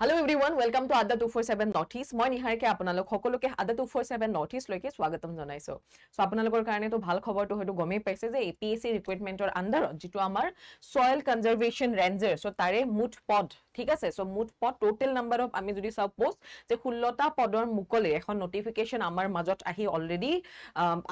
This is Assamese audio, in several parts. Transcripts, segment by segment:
Hello' everyone welcome to Adda two four seven north east মই নিহাৰিকে আপোনালোক সকলোকে Adda two four seven north ইষ্টলৈকে স্বাগতম জনাইছোঁ। চ' আপোনালোকৰ কাৰণেতো ভাল খবৰটো হয়তো গমেই পাইছে যে এ পি এছ চি ৰিক্ৰুইটমেণ্টৰ আণ্ডাৰত যিটো আমাৰ ছইল কনজাৰ্ভেশ্যন ৰেঞ্জাৰ চ' তাৰে মুঠ পদ ঠিক আছে? চ' মুঠ পদ টোটেল নাম্বাৰ অফ আমি যদি চাওঁ পষ্ট যে ষোল্লটা পদৰ মুকলি এখন নটিফিকেশ্যন আমাৰ মাজত আহি অলৰেডি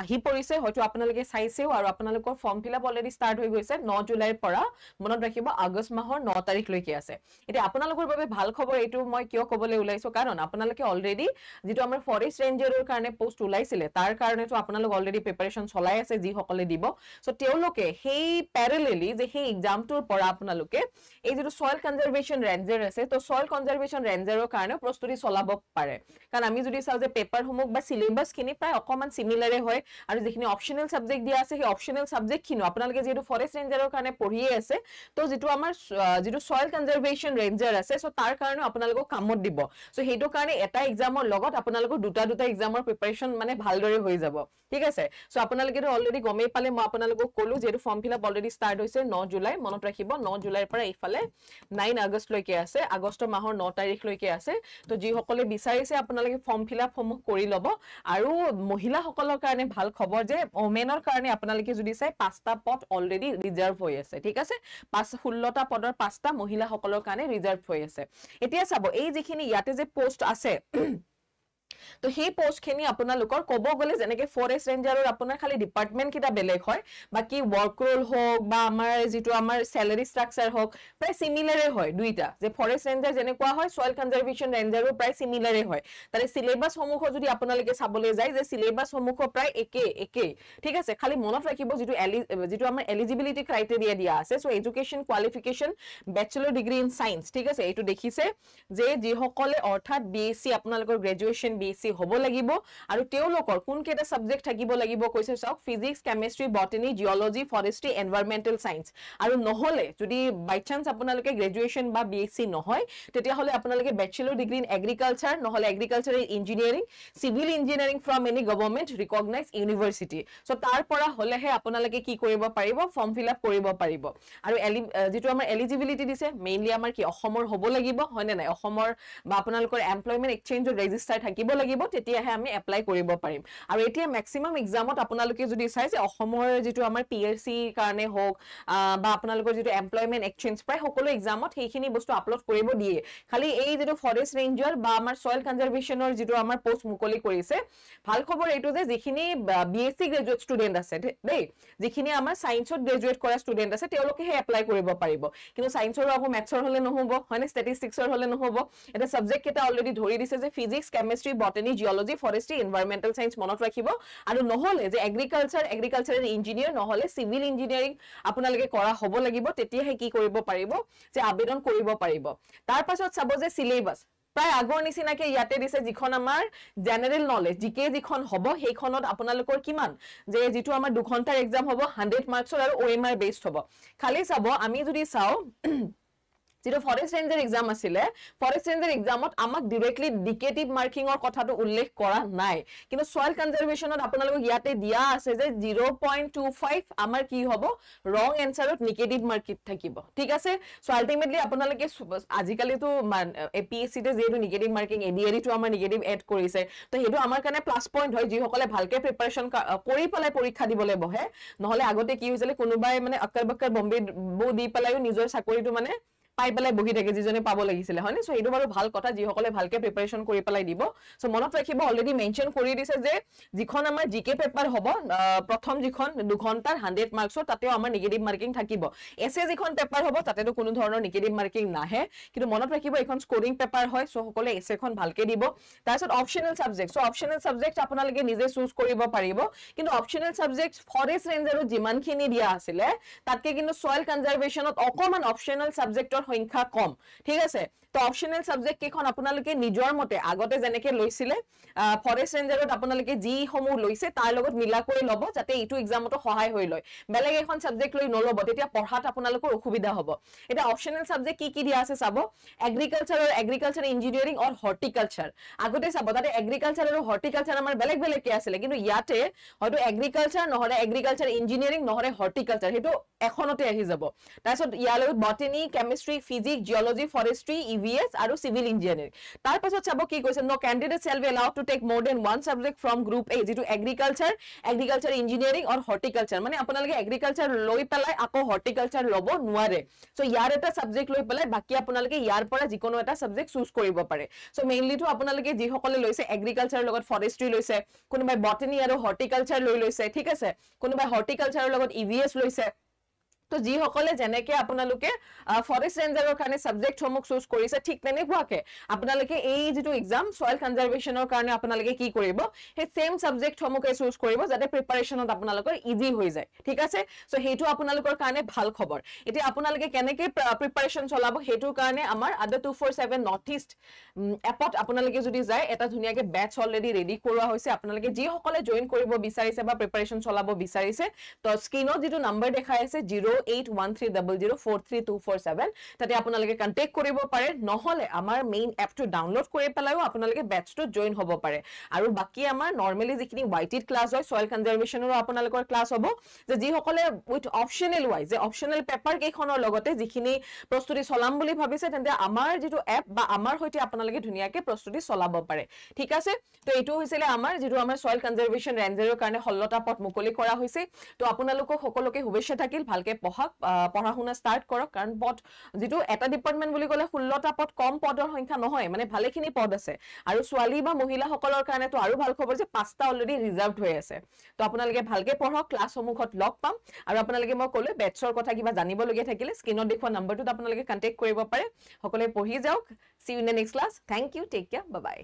আহি পৰিছে। হয়তো আপোনালোকে চাইছেও আৰু আপোনালোকৰ form fill up already start হৈ গৈছে ন জুলাইৰ পৰা। মনত ৰাখিব আগষ্ট মাহৰ ন তাৰিখলৈকে আছে। এতিয়া আপোনালোকৰ বাবে ভাল খবৰ এইটো মই কিয় ক'বলৈ ওলাইছো? কাৰণ আপোনালোকে অলৰেডি যিটো আমাৰ ফৰেষ্ট ৰেঞ্জাৰৰ কাৰণে পোষ্ট ওলাইছিলে তাৰ কাৰণেতো আপোনালোক অলৰেডি প্ৰিপাৰেশ্যন চলাই আছে যিসকলে দিব। চ' তেওঁলোকে সেই পেৰেলেলি যে সেই এক্সামটোৰ পৰা আপোনালোকে এই যিটো ছইল কনজাৰ্ভেশ্যন ৰেঞ্জাৰ আছে তো ছইল কনজাৰ্ভেশ্যন ৰেঞ্জাৰৰ কাৰণেও প্ৰস্তুতি চলাব পাৰে। কাৰণ আমি যদি চাওঁ যে পেপাৰসমূহ বা চিলেবাছখিনি প্ৰায় অকণমান চিমিলাৰে হয় আৰু যিখিনি অপশ্যনেল ছাবজেক্ট দিয়া আছে সেই অপশ্যনেল ছাবজেক্টখিনিও আপোনালোকে যিহেতু ফৰেষ্ট ৰেঞ্জাৰৰ কাৰণে পঢ়িয়ে আছে তো যিটো আমাৰ যিটো ছইল কনজাৰ্ভেশ্যন ৰেঞ্জাৰ আছে চ' তাৰ কাৰণে আপোনালোকক কামত দিব। চ' সেইটো কাৰণে এটা এক্সামৰ লগত আপোনালোকৰ দুটা দুটা এক্সামৰ প্ৰিপাৰেশ্যন মানে ভালদৰে হৈ যাব। ঠিক আছে? চ' আপোনালোকেতো অলৰেডি গমেই পালে মই আপোনালোকক ক'লো যিহেতু form fill up already start হৈছে ন জুলাই মনত ৰাখিব ন জুলাইৰ পৰা এইফালে নাইন আগষ্টলৈকে আছে আগষ্ট মাহৰ ন তাৰিখলৈকে আছে। তো যিসকলে বিচাৰিছে আপোনালোকে ফৰ্ম ফিল আপসমূহ কৰি ল'ব। আৰু মহিলাসকলৰ কাৰণে ভাল খবৰ যে ওমেনৰ কাৰণে আপোনালোকে যদি চাই পাঁচটা পদ অলৰেডি ৰিজাৰ্ভ হৈ আছে ঠিক আছে? পাঁচ ষোল্লটা পদৰ পাঁচটা মহিলাসকলৰ কাৰণে ৰিজাৰ্ভ হৈ আছে। এতিয়া চাব এই যিখিনি ইয়াতে যে পোষ্ট আছে তো সেই পোষ্টখিনি আপোনালোকৰ ক'ব গ'লে যেনেকে ফৰেষ্ট ৰেঞ্জাৰৰ আপোনাৰ খালি ডিপাৰ্টমেণ্ট কেইটা বেলেগ হয় বাকী ৱৰ্ক ৰোল হওক বা আমাৰ যিটো আমাৰ চেলাৰী ষ্ট্ৰাকচাৰ হওক প্ৰায় চিমিলাৰে হয় দুইটা। যে ফৰেষ্ট ৰেঞ্জাৰ যেনেকুৱা হয় ছইল কনজাৰ্ভেশ্যন ৰেঞ্জাৰো প্ৰায় চিমিলাৰে হয়। তাৰে চিলেবাছসমূহো যদি আপোনালোকে চাবলৈ যায় যে চিলেবাছসমূহো প্ৰায় একে একেই ঠিক আছে খালি মনত ৰাখিব যিটো এলি যিটো আমাৰ এলিজিবিলিটি ক্ৰাইটেৰিয়া দিয়া আছে so' education qualification bachelor degree in science ঠিক আছে এইটো দেখিছে যে যিসকলে অৰ্থাৎ বি এছ চি আপোনালোকৰ গ্ৰেজুৱেশ্যন বি চি হ'ব লাগিব। আৰু তেওঁলোকৰ কোনকেইটা ছাবজেক্ট থাকিব লাগিব কৈছে চাওক physics chemistry botany zoology forestry environmental science আৰু নহ'লে যদি বাই চান্স আপোনালোকে গ্ৰেজুৱেশ্যন বা বি এছ চি নহয় তেতিয়াহ'লে আপোনালোকে বেচেলৰ ডিগ্ৰী ইন এগ্ৰিকালচাৰ নহ'লে agriculture in engineering civil engineering from any government recognise university so' তাৰ পৰা হ'লেহে আপোনালোকে কি কৰিব পাৰিব ফৰ্ম ফিল আপ কৰিব পাৰিব। আৰু এলি- যিটো আমাৰ এলিজিবিলিটি দিছে মেইনলি আমাৰ কি অসমৰ হ'ব লাগিব হয়নে নাই? অসমৰ বা আপোনালোকৰ এমপ্লয়মেণ্ট এক্সচেঞ্জত ৰেজিষ্টাৰ থাকিব লাগিব তেতিয়াহে আমি এপ্লাই কৰিব পাৰিম। আৰু এতিয়া মেক্সিমাম এক্সামত আপোনালোকে যদি চাই যে অসমৰ যিটো আমাৰ পি এছ চিৰ কাৰণে হওক বা আপোনালোকৰ যিটো এমপ্লয়মেণ্ট এক্সচেঞ্জ প্ৰায় সকলো এক্সামত সেইখিনি বস্তু আপলোড কৰিব দিয়ে। খালি এই যিটো ফৰেষ্ট ৰেঞ্জাৰ বা আমাৰ ছইল কনজাৰ্ভেশ্যনৰ যিটো আমাৰ পষ্ট মুকলি কৰিছে ভাল খবৰ এইটো যে যিখিনি B S C graduate student আছে দেই যিখিনি আমাৰ ছায়েন্সত গ্ৰেজুৱেট কৰা ষ্টুডেণ্ট আছে তেওঁলোকেহে এপ্লাই কৰিব পাৰিব। কিন্তু ছায়েন্সৰ আকৌ মেথছৰ হ'লে নহ'ব হয়নে? ষ্টেটিষ্টিক্সৰ হ'লে নহ'ব। এটা ছাবজেক্ট কেইটা অলৰেডি ধৰি দিছে যে physics chemistry botany zoology forestry environmental science মনত ৰাখিব। আৰু নহ'লে যে এগ্ৰিকালচাৰ এগ্ৰিকালচাৰেল ইঞ্জিনিয়াৰ নহ'লে চিভিল ইঞ্জিনিয়াৰিং আপোনালোকে কৰা হ'ব লাগিব তেতিয়াহে কি কৰিব পাৰিব? যে আবেদন কৰিব পাৰিব। তাৰ পাছত চাব যে চিলেবাছ প্ৰায় আগৰ নিচিনাকে ইয়াতে দিছে যিখন আমাৰ জেনেৰেল নলেজ জিকে যিখন হ'ব সেইখনত আপোনালোকৰ কিমান? যে যিটো আমাৰ দুঘণ্টাৰ এক্সাম হ'ব হাণ্ড্ৰেড মাৰ্কছৰ আৰু অ' এম আৰ বেছড হ'ব। খালি চাব আমি যদি চাওঁ যিটো ফৰেষ্ট ৰেঞ্জাৰ এক্সাম আছিলে ফৰেষ্ট ৰেঞ্জাৰ এক্সামত আমাক ডিৰেক্টলি ডিকেটিভ মাৰ্কিঙৰ কথাটো উল্লেখ কৰা নাই। কিন্তু ছইল কনজাৰ্ভেশ্যনত আপোনালোকক ইয়াতে দিয়া আছে যে জিৰ' পইণ্ট টু ফাইভ আমাৰ কি হ'ব? ৰং এনচাৰত নিগেটিভ মাৰ্কিট থাকিব। ঠিক আছে? চ' আল্টিমেটলি আপোনালোকে আজিকালিতো এ পি এছ চিতে যিহেতু নিগেটিভ মাৰ্কিং এ ডি এৰিটো আমাৰ নিগেটিভ এড কৰিছে তো সেইটো আমাৰ কাৰণে প্লাছ পইণ্ট হয়। যিসকলে ভালকে প্ৰিপাৰেশ্যন কৰি পেলাই পৰীক্ষা দিবলৈ বহে নহ'লে আগতে কি হৈছিলে কোনোবাই মানে অক্কৰ বক্কৰ বম্বে বৌ দি পেলাইও নিজৰ চাকৰিটো মানে পাই পেলাই বহি থাকে যিজনে পাব লাগিছিলে। হয়নে? চ' এইটো বাৰু ভাল কথা যিসকলে ভালকে প্ৰিপাৰেশ্যন কৰি পেলাই দিব। চ' মনত ৰাখিব অলৰেডি মেনশ্যন কৰি দিছে যে যিখন আমাৰ জি কে পেপাৰ হ'ব প্ৰথম যিখন দুঘণ্টাৰ হাণ্ড্ৰেড মাৰ্কছৰ তাতেও আমাৰ নিগেটিভ মাৰ্কিং থাকিব। এছ এ যিখন পেপাৰ হ'ব তাতেতো কোনো ধৰণৰ নিগেটিভ মাৰ্কিং নাহে। কিন্তু মনত ৰাখিব এইখন স্কৰিং পেপাৰ হয় চ' সকলোৱে এছ এখন ভালকে দিব। তাৰপিছত optional subject so' optional subject আপোনালোকে নিজে চুজ কৰিব পাৰিব। কিন্তু অপশ্যনেল ছাবজেক্ট ফৰেষ্ট ৰেঞ্জাৰত যিমানখিনি দিয়া আছিলে তাতকে কিন্তু ছইল কনজাৰ্ভেশ্যনত অকণমান অপশ্যনেল ছাবজেক্টৰ সংখ্যা কম। ঠিক আছে? তো অপশ্যনেল ছাবজেক্ট কেইখন আপোনালোকে নিজৰ মতে আগতে যেনেকে লৈছিলে ফৰেষ্ট ৰেঞ্জাৰত আপোনালোকে যিসমূহ লৈছে তাৰ লগত মিলাকৈ ল'ব যাতে এইটো এক্সামতো সহায় হৈ লয়। বেলেগ এখন ছাবজেক্ট লৈ নল'ব তেতিয়া পঢ়াত আপোনালোকৰ অসুবিধা হ'ব। এতিয়া অপশ্যনেল ছাবজেক্ট কি কি দিয়া আছে চাব? এগ্ৰিকালচাৰ আৰু এগ্ৰিকালচাৰ ইঞ্জিনিয়াৰিং অৰ হৰ্টিকালচাৰ আগতে চাব তাতে এগ্ৰিকালচাৰ আৰু হৰ্টিকালচাৰ আমাৰ বেলেগ বেলেগকে আছিলে কিন্তু ইয়াতে হয়তো এগ্ৰিকালচাৰ নহ'লে এগ্ৰিকালচাৰ ইঞ্জিনিয়াৰিং নহ'লে হৰ্টিকালচাৰ সেইটো এখনতে আহি যাব। তাৰপিছত chemistry chemistry physics geology forestry E V S আৰু চিভিল ইঞ্জিনিয়াৰিং তাৰ চাব কি কৈছে ন candidate shall be allowed to take more than one subject from group A যিটো agriculture agriculture engineering or horticulture মানে আপোনালোকে এগ্ৰিকালচাৰ লৈ পেলাই আকৌ হৰ্টিকালচাৰ ল'ব নোৱাৰে। চ' ইয়াৰ এটা ছাবজেক্ট লৈ পেলাই বাকী আপোনালোকে ইয়াৰ পৰা যিকোনো এটা ছাবজেক্ট চুজ কৰিব পাৰে। চ' মেইনলিটো আপোনালোকে যিসকলে লৈছে এগ্ৰিকালচাৰৰ লগত ফৰেষ্ট্ৰি লৈছে কোনোবাই বটনী আৰু হৰ্টিকালচাৰ লৈ লৈছে ঠিক আছে? কোনোবাই হৰ্টিকালচাৰৰ লগত ই ভি এছ লৈছে তো যিসকলে যেনেকে আপোনালোকে ফৰেষ্ট ৰেঞ্জাৰৰ কাৰণে ছাবজেক্টসমূহ চুজ কৰিছে ঠিক তেনেকুৱাকে আপোনালোকে এই যিটো এক্সাম চইল কনজাৰ্ভেশ্যনৰ কাৰণে আপোনালোকে কি কৰিব সেই ছেম ছাবজেক্টসমূহকে চুজ কৰিব যাতে প্ৰিপাৰেশ্যনত আপোনালোকৰ ইজি হৈ যায়। ঠিক আছে? চ' সেইটো আপোনালোকৰ কাৰণে ভাল খবৰ। এতিয়া আপোনালোকে কেনেকে প্ৰিপাৰেশ্যন চলাব সেইটোৰ কাৰণে আমাৰ Adda two four seven north east এপত আপোনালোকে যদি যায় এটা ধুনীয়াকে বেটছ অলৰেডি ৰেডি কৰোৱা হৈছে। আপোনালোকে যিসকলে জইন কৰিব বিচাৰিছে বা প্ৰিপাৰেশ্যন চলাব বিচাৰিছে তো স্ক্ৰীনত যিটো নাম্বাৰ দেখাই আছে zero' eight one three double zero' four three two four seven তাতে আপোনালোকে কণ্টেক্ট কৰিব পাৰে নহ'লে আমাৰ মেইন এপটো ডাউনলোড কৰি পেলাইও আপোনালোকে বেটছটোত জইন হ'ব পাৰে। আৰু বাকী আমাৰ নৰ্মেলি যিখিনি ৱাই টিত ক্লাছ হয় চইল কনজাৰ্ভেশ্যনৰো আপোনালোকৰ ক্লাছ হ'ব। যে যিসকলে উইথ অপশ্যনেল ৱাইজ যে অপশ্যনেল পেপাৰ কেইখনৰ লগতে যিখিনি প্ৰস্তুতি চলাম বুলি ভাবিছে তেন্তে আমাৰ যিটো এপ বা আমাৰ সৈতে আপোনালোকে ধুনীয়াকে প্ৰস্তুতি চলাব পাৰে। ঠিক আছে? তো এইটো হৈছিলে আমাৰ যিটো আমাৰ চইল কনজাৰ্ভেশ্যন ৰেঞ্জাৰৰ কাৰণে ষোল্লটা পথ মুকলি কৰা হৈছে। তো আপোনালোকক সকলোকে শুভেচ্ছা থাকিল ভালকে পঢ়ক পঢ়া শুনা ষ্টাৰ্ট কৰক কাৰণ পথ যিটো এটা ডিপাৰ্টমেণ্ট বুলি ক'লে ষোল্লটা পদ কম পদৰ সংখ্যা নহয় মানে ভালেখিনি পদ আছে। আৰু ছোৱালী বা মহিলাসকলৰ কাৰণেতো আৰু ভাল খবৰ যে পাঁচটা অলৰেডি ৰিজাৰ্ভ হৈ আছে। তো আপোনালোকে ভালকে পঢ়ক ক্লাছসমূহত লগ পাম। আৰু আপোনালোকে মই ক'লো বেটছৰ কথা কিবা জানিবলগীয়া থাকিলে স্ক্ৰীনত দেখুওৱা নাম্বাৰটোত আপোনালোকে কণ্টেক্ট কৰিব পাৰে। সকলোৱে পঢ়ি যাওক। See in the next class thank you take care bye